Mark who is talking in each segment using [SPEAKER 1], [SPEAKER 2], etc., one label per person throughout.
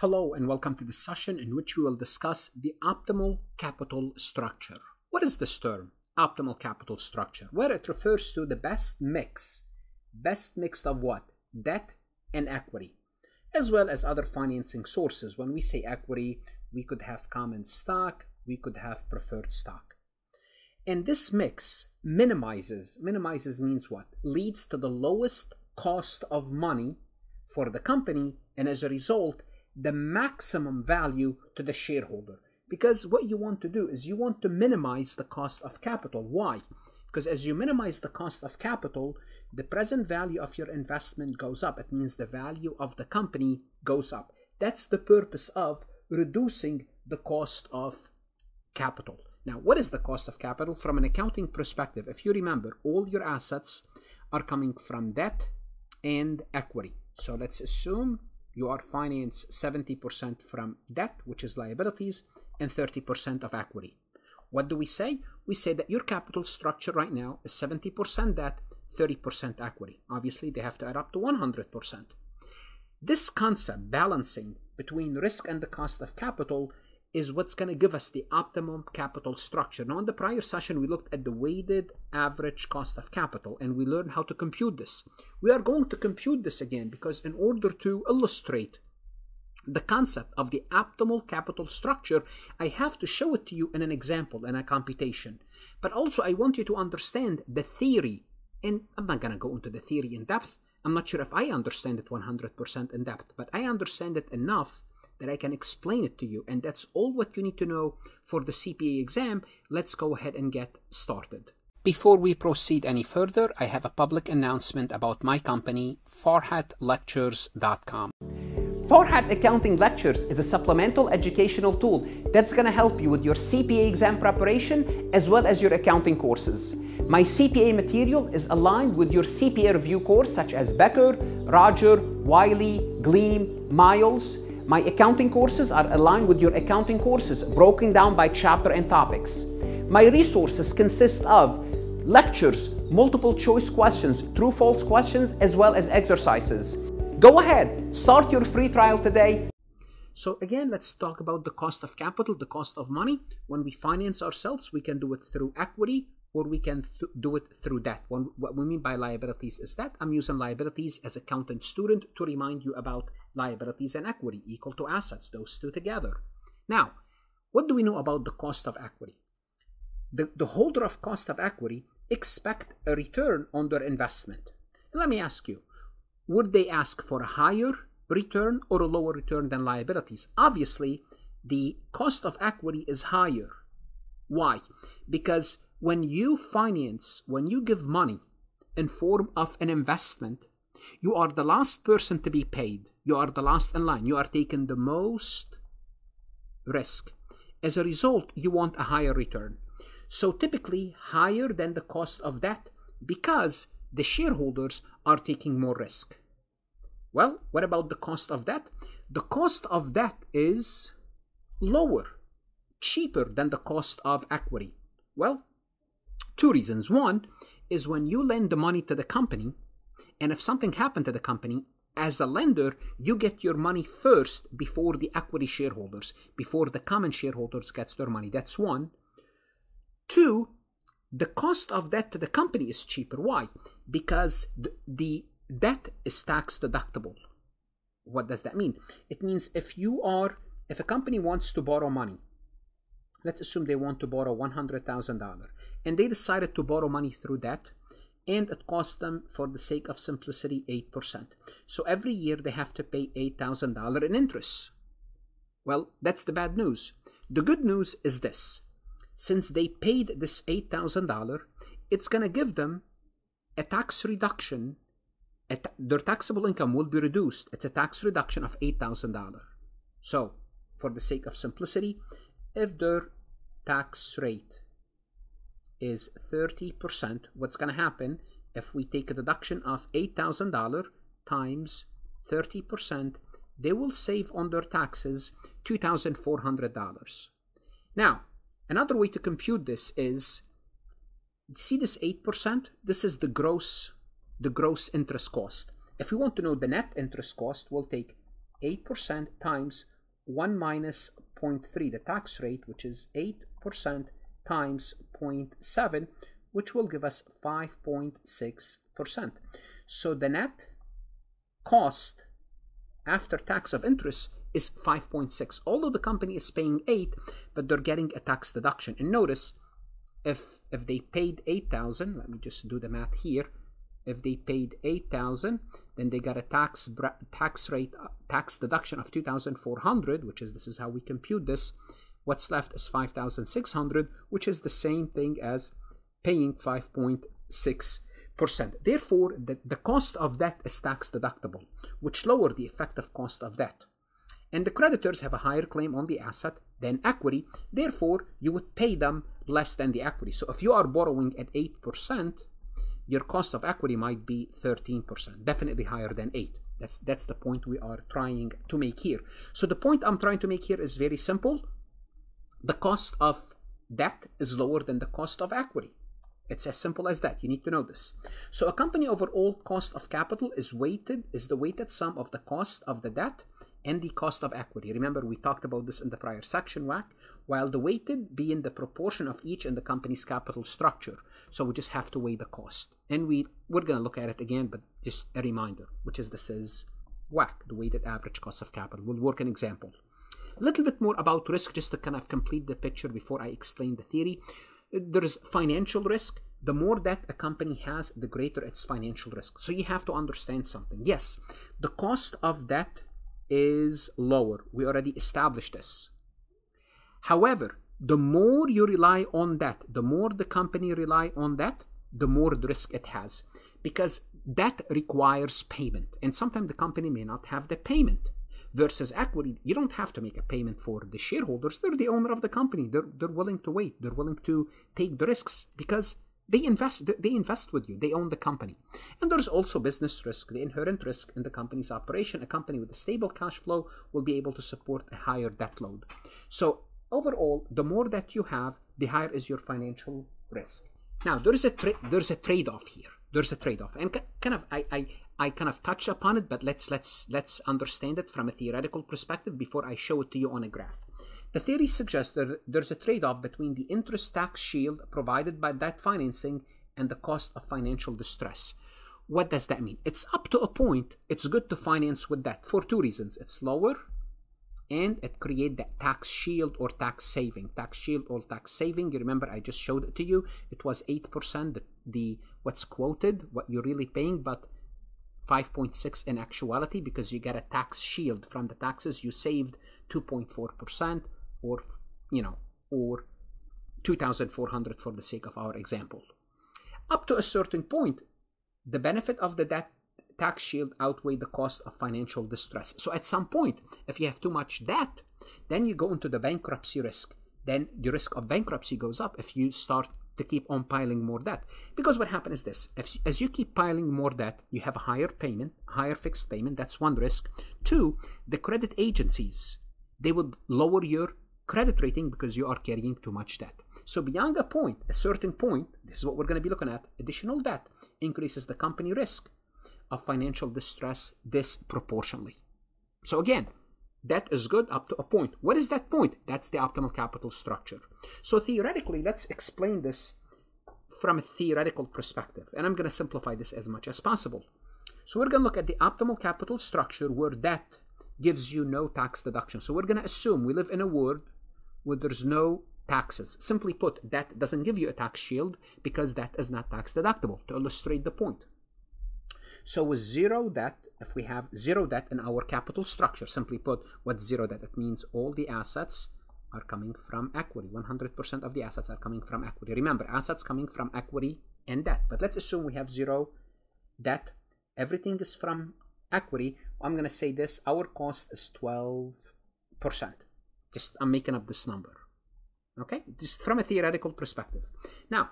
[SPEAKER 1] Hello and welcome to the session in which we will discuss the optimal capital structure. What is this term, optimal capital structure? Where it refers to the best mix, best mix of what? Debt and equity, as well as other financing sources. When we say equity, we could have common stock, we could have preferred stock. And this mix minimizes, minimizes means what? Leads to the lowest cost of money for the company and as a result the maximum value to the shareholder. Because what you want to do is you want to minimize the cost of capital. Why? Because as you minimize the cost of capital, the present value of your investment goes up. It means the value of the company goes up. That's the purpose of reducing the cost of capital. Now, what is the cost of capital? From an accounting perspective, if you remember, all your assets are coming from debt and equity. So let's assume you are financed 70% from debt, which is liabilities, and 30% of equity. What do we say? We say that your capital structure right now is 70% debt, 30% equity. Obviously, they have to add up to 100%. This concept, balancing between risk and the cost of capital, is what's going to give us the optimum capital structure. Now, in the prior session, we looked at the weighted average cost of capital and we learned how to compute this. We are going to compute this again because in order to illustrate the concept of the optimal capital structure, I have to show it to you in an example, in a computation. But also, I want you to understand the theory. And I'm not going to go into the theory in depth. I'm not sure if I understand it 100% in depth, but I understand it enough that I can explain it to you. And that's all what you need to know for the CPA exam. Let's go ahead and get started. Before we proceed any further, I have a public announcement about my company, farhatlectures.com. Farhat Accounting Lectures is a supplemental educational tool that's going to help you with your CPA exam preparation as well as your accounting courses. My CPA material is aligned with your CPA review course such as Becker, Roger, Wiley, Gleim, Miles, my accounting courses are aligned with your accounting courses, broken down by chapter and topics. My resources consist of lectures, multiple choice questions, true false questions, as well as exercises. Go ahead, start your free trial today. So again, let's talk about the cost of capital, the cost of money. When we finance ourselves, we can do it through equity or we can th- do it through debt. what we mean by liabilities is that I'm using liabilities as accountant student to remind you about liabilities and equity equal to assets, those two together. Now, what do we know about the cost of equity? The, the holder of cost of equity expect a return on their investment. Let me ask you, would they ask for a higher return or a lower return than liabilities? Obviously, the cost of equity is higher. Why? Because when you finance, when you give money in form of an investment, you are the last person to be paid. You are the last in line. You are taking the most risk. As a result, you want a higher return. So typically higher than the cost of debt because the shareholders are taking more risk. Well, what about the cost of debt? The cost of debt is lower, cheaper than the cost of equity. Well, two reasons. One is when you lend the money to the company, and if something happened to the company, as a lender, you get your money first before the equity shareholders, before the common shareholders gets their money. That's one. Two, the cost of debt to the company is cheaper. Why? Because the, the debt is tax deductible. What does that mean? It means if you are, if a company wants to borrow money, let's assume they want to borrow $100,000 and they decided to borrow money through debt and it costs them, for the sake of simplicity, 8%. So every year they have to pay $8,000 in interest. Well, that's the bad news. The good news is this since they paid this $8,000, it's going to give them a tax reduction. their taxable income will be reduced. It's a tax reduction of $8,000. So, for the sake of simplicity, if their tax rate is 30%. What's going to happen if we take a deduction of $8,000 times 30%, they will save on their taxes $2,400. Now, another way to compute this is see this 8%? This is the gross the gross interest cost. If we want to know the net interest cost, we'll take 8% times 1 minus 0.3, the tax rate, which is 8% times 0.7, which will give us 5.6%. So the net cost after tax of interest is 5.6 although the company is paying 8 but they're getting a tax deduction and notice if if they paid 8000 let me just do the math here if they paid 8000 then they got a tax tax rate uh, tax deduction of 2400 which is this is how we compute this. What's left is 5600 which is the same thing as paying 5.6 percent. Therefore the, the cost of debt is tax deductible which lower the effective cost of debt and the creditors have a higher claim on the asset than equity. Therefore you would pay them less than the equity. So if you are borrowing at 8% your cost of equity might be 13%, definitely higher than 8. That's, that's the point we are trying to make here. So the point I'm trying to make here is very simple. The cost of debt is lower than the cost of equity. It's as simple as that. You need to know this. So a company overall cost of capital is weighted, is the weighted sum of the cost of the debt and the cost of equity. Remember, we talked about this in the prior section, WACC, while the weighted being the proportion of each in the company's capital structure. So we just have to weigh the cost. And we, we're going to look at it again, but just a reminder, which is this is WACC, the weighted average cost of capital. We'll work an example. A little bit more about risk, just to kind of complete the picture before I explain the theory. There's financial risk. The more debt a company has, the greater its financial risk. So you have to understand something. Yes, the cost of debt is lower. We already established this. However, the more you rely on that, the more the company rely on that, the more the risk it has. Because that requires payment. And sometimes the company may not have the payment. Versus equity, you don't have to make a payment for the shareholders. They're the owner of the company. They're, they're willing to wait. They're willing to take the risks because they invest they invest with you. They own the company. And there's also business risk the inherent risk in the company's operation. A company with a stable cash flow will be able to support a higher debt load. So overall the more that you have the higher is your financial risk. Now there's a there's a trade-off here. There's a trade-off. And kind of I, I I kind of touch upon it but let's let's let's understand it from a theoretical perspective before I show it to you on a graph the theory suggests that there's a trade-off between the interest tax shield provided by debt financing and the cost of financial distress. What does that mean? It's up to a point, it's good to finance with debt for two reasons. It's lower and it create that tax shield or tax saving. Tax shield or tax saving, you remember I just showed it to you. It was 8%, the, the what's quoted, what you're really paying, but 5.6 in actuality because you get a tax shield from the taxes you saved 2.4% or you know or 2400 for the sake of our example. Up to a certain point the benefit of the debt tax shield outweigh the cost of financial distress. So at some point if you have too much debt then you go into the bankruptcy risk. Then the risk of bankruptcy goes up if you start to keep on piling more debt. Because what happens is this. If, as you keep piling more debt you have a higher payment higher fixed payment. That's one risk. Two the credit agencies they would lower your credit rating because you are carrying too much debt. So beyond a point, a certain point, this is what we're going to be looking at, additional debt increases the company risk of financial distress disproportionately. So again, debt is good up to a point. What is that point? That's the optimal capital structure. So theoretically, let's explain this from a theoretical perspective. And I'm going to simplify this as much as possible. So we're going to look at the optimal capital structure where debt gives you no tax deduction. So we're going to assume we live in a world where there's no taxes. Simply put, that doesn't give you a tax shield because that is not tax deductible, to illustrate the point. So with zero debt, if we have zero debt in our capital structure, simply put, what's zero debt? It means all the assets are coming from equity. 100% of the assets are coming from equity. Remember, assets coming from equity and debt. But let's assume we have zero debt. Everything is from equity. I'm going to say this, our cost is 12%. Just I'm making up this number. Okay, just from a theoretical perspective. Now,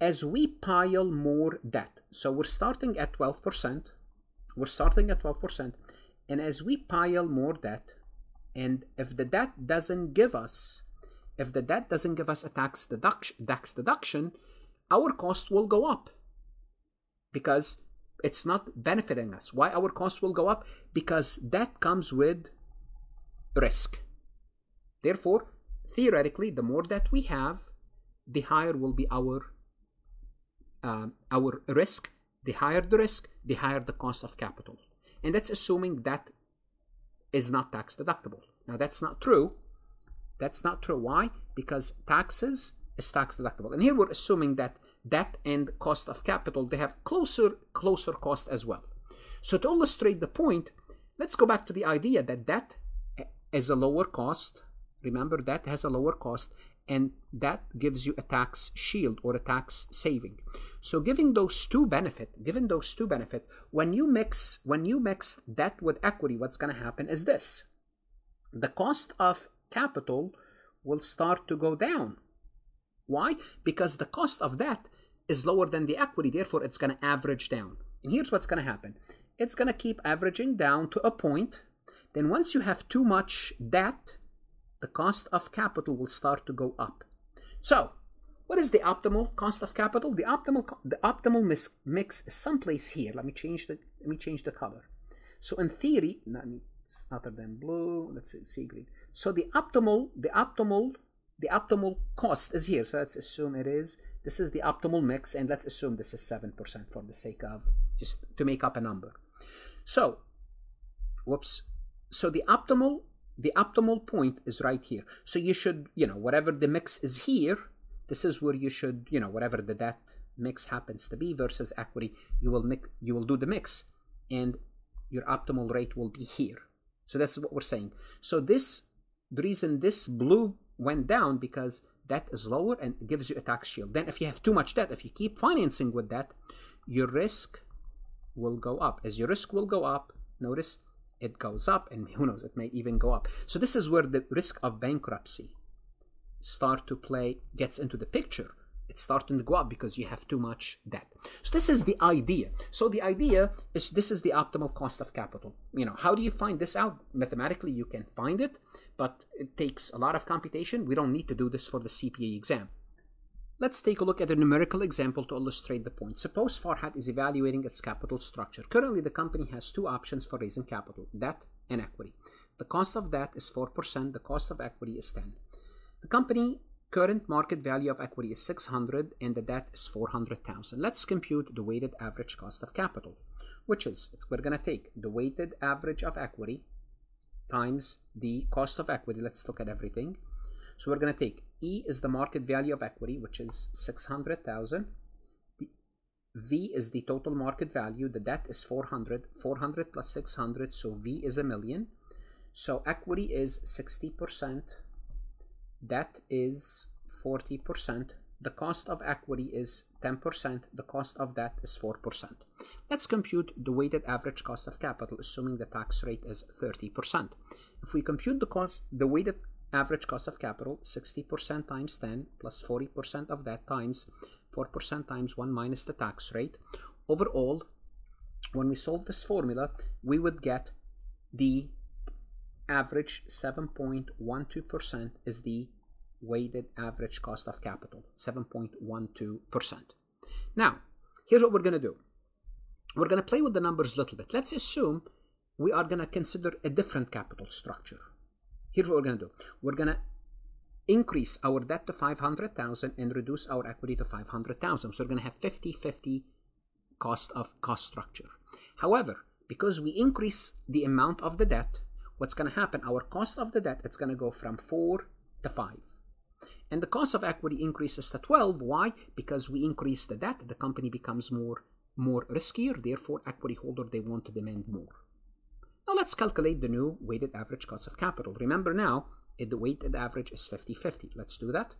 [SPEAKER 1] as we pile more debt, so we're starting at 12%, we're starting at 12%, and as we pile more debt, and if the debt doesn't give us, if the debt doesn't give us a tax deduction, tax deduction, our cost will go up because it's not benefiting us. Why our cost will go up? Because that comes with risk. Therefore, theoretically, the more that we have, the higher will be our uh, our risk. The higher the risk, the higher the cost of capital. And that's assuming that is not tax deductible. Now that's not true. That's not true. Why? Because taxes is tax deductible. And here we're assuming that debt and cost of capital, they have closer, closer cost as well. So to illustrate the point, let's go back to the idea that debt is a lower cost. Remember, that has a lower cost and that gives you a tax shield or a tax saving. So giving those two benefit, given those two benefit, when you mix when you mix debt with equity, what's going to happen is this. The cost of capital will start to go down. Why? Because the cost of debt is lower than the equity, therefore it's going to average down. And here's what's going to happen. It's going to keep averaging down to a point. Then once you have too much debt, the cost of capital will start to go up. So, what is the optimal cost of capital? The optimal the optimal mix is someplace here. Let me change the let me change the color. So in theory, let me other than blue, let's see, see green. So the optimal the optimal the optimal cost is here. So let's assume it is this is the optimal mix, and let's assume this is seven percent for the sake of just to make up a number. So, whoops. So the optimal the optimal point is right here. So you should, you know, whatever the mix is here, this is where you should, you know, whatever the debt mix happens to be versus equity, you will mix, you will do the mix, and your optimal rate will be here. So that's what we're saying. So this, the reason this blue went down because debt is lower and gives you a tax shield. Then if you have too much debt, if you keep financing with debt, your risk will go up. As your risk will go up, notice it goes up and who knows it may even go up. So this is where the risk of bankruptcy start to play gets into the picture. It's starting to go up because you have too much debt. So this is the idea. So the idea is this is the optimal cost of capital. You know how do you find this out? Mathematically you can find it but it takes a lot of computation. We don't need to do this for the cpa exam Let's take a look at a numerical example to illustrate the point. Suppose Farhat is evaluating its capital structure. Currently, the company has two options for raising capital, debt and equity. The cost of debt is 4%, the cost of equity is 10. The company current market value of equity is 600 and the debt is 400,000. Let's compute the weighted average cost of capital, which is, we're going to take the weighted average of equity times the cost of equity. Let's look at everything. So we're going to take E is the market value of equity, which is 600,000. V is the total market value. The debt is 400. 400 plus 600, so V is a million. So equity is 60%. Debt is 40%. The cost of equity is 10%. The cost of debt is 4%. Let's compute the weighted average cost of capital, assuming the tax rate is 30%. If we compute the cost, the weighted average cost of capital 60% times 10 plus 40% of that times 4% times 1 minus the tax rate. Overall when we solve this formula we would get the average 7.12% is the weighted average cost of capital 7.12% now here's what we're going to do. We're going to play with the numbers a little bit. Let's assume we are going to consider a different capital structure Here's what we're going to do. We're going to increase our debt to 500,000 and reduce our equity to 500,000. So we're going to have 50-50 cost of cost structure. However, because we increase the amount of the debt, what's going to happen? Our cost of the debt, it's going to go from 4 to 5. And the cost of equity increases to 12. Why? Because we increase the debt, the company becomes more, more riskier. Therefore, equity holder, they want to demand more. Now let's calculate the new weighted average cost of capital. Remember now, the weighted average is 50-50. Let's do that.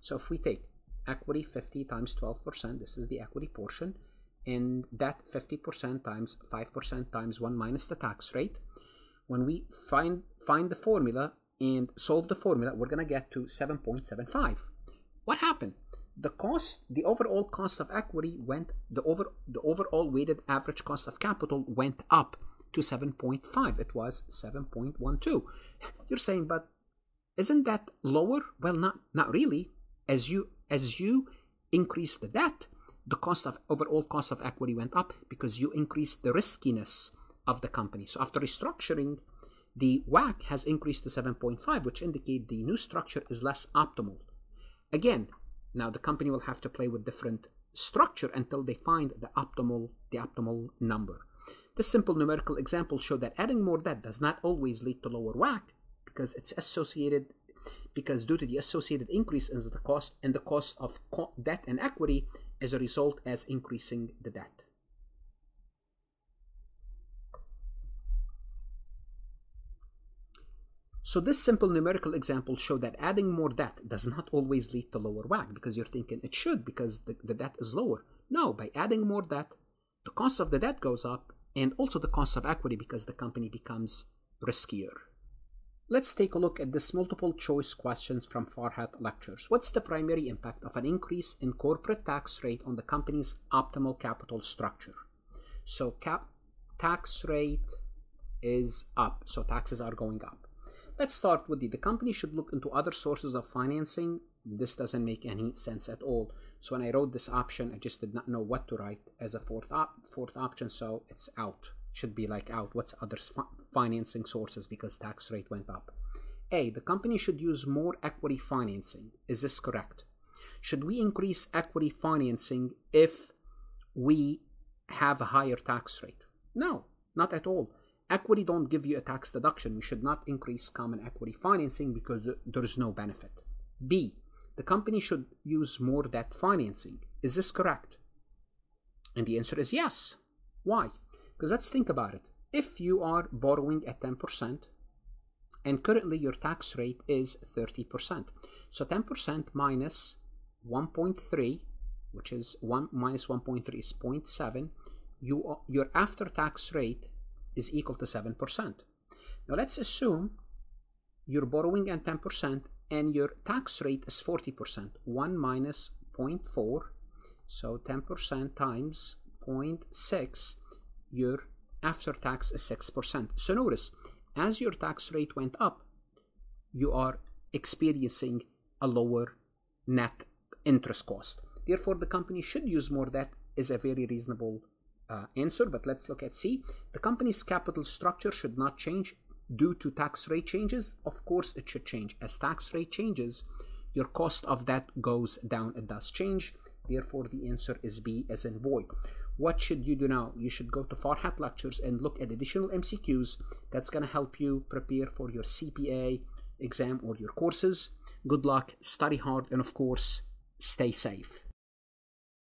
[SPEAKER 1] So if we take equity 50 times 12%, this is the equity portion, and that 50% times 5% times 1 minus the tax rate, when we find, find the formula and solve the formula, we're going to get to 7.75. What happened? The cost, the overall cost of equity went, the, over, the overall weighted average cost of capital went up to 7.5. It was 7.12. You're saying, but isn't that lower? Well, not not really. As you as you increase the debt, the cost of overall cost of equity went up because you increased the riskiness of the company. So after restructuring, the WACC has increased to 7.5, which indicate the new structure is less optimal. Again, now the company will have to play with different structure until they find the optimal the optimal number. This simple numerical example showed that adding more debt does not always lead to lower WACC because it's associated because due to the associated increase in the cost and the cost of debt and equity as a result as increasing the debt. So this simple numerical example showed that adding more debt does not always lead to lower WACC because you're thinking it should because the, the debt is lower. No, by adding more debt, the cost of the debt goes up and also the cost of equity because the company becomes riskier. Let's take a look at this multiple choice questions from Farhat lectures. What's the primary impact of an increase in corporate tax rate on the company's optimal capital structure? So cap tax rate is up, so taxes are going up. Let's start with the, the company should look into other sources of financing. This doesn't make any sense at all. So when I wrote this option, I just did not know what to write as a fourth, op fourth option, so it's out. Should be like out. What's other financing sources because tax rate went up? A, the company should use more equity financing. Is this correct? Should we increase equity financing if we have a higher tax rate? No, not at all equity don't give you a tax deduction. We should not increase common equity financing because uh, there is no benefit. B, the company should use more debt financing. Is this correct? And the answer is yes. Why? Because let's think about it. If you are borrowing at 10% and currently your tax rate is 30%, so 10% minus 1.3, which is 1 minus 1.3 is 0.7, you, your after tax rate is equal to 7%. Now let's assume you're borrowing at 10% and your tax rate is 40%. 1 minus 0.4, so 10% times 0.6, your after tax is 6%. So notice, as your tax rate went up, you are experiencing a lower net interest cost. Therefore, the company should use more debt is a very reasonable uh, answer, but let's look at C. The company's capital structure should not change due to tax rate changes. Of course, it should change. As tax rate changes, your cost of that goes down. It does change. Therefore, the answer is B as in boy. What should you do now? You should go to Farhat Lectures and look at additional MCQs. That's going to help you prepare for your CPA exam or your courses. Good luck, study hard, and of course, stay safe.